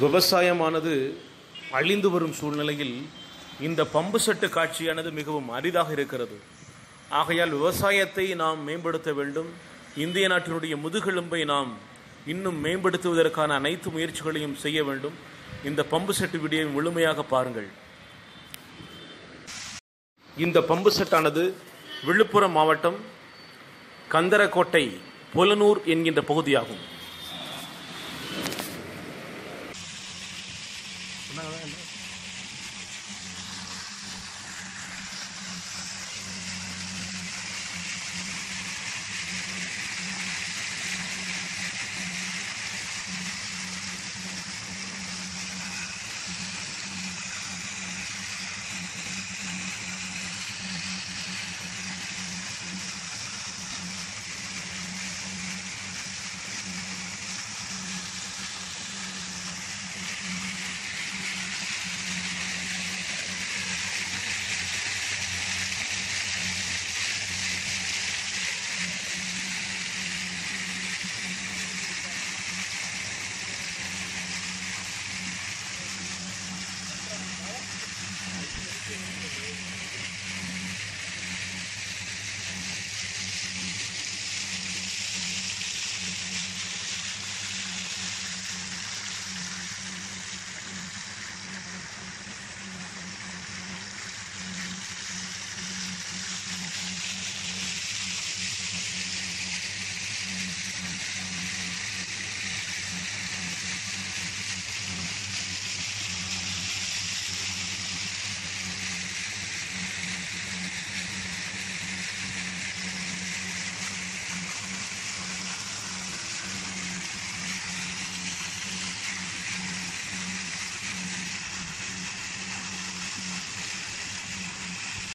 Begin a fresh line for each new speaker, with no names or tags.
விவசாயமானது அழிந்து வரும் சூழ்நிலையில் இந்த பம்பு செட்டு காட்சியானது மிகவும் அரிதாக இருக்கிறது. ஆகையால் விவசாயத்தை நாம் மேம்படுத்த வேண்டும். இந்திய நாட்டினுடைய முதுகெலும்பை நாம் இன்னும் மேம்படுத்துவதற்கான அனைத்து முயற்சிகளையும் செய்ய வேண்டும். இந்த பம்பு செட்டு வீடியோவை முழுமையாக பாருங்கள். இந்த பம்பு செட்டானது விழுப்புரம் மாவட்டம் கந்தரக்கோட்டை புலனூர் என்கின்ற பகுதியாகும். Não, não, é, não.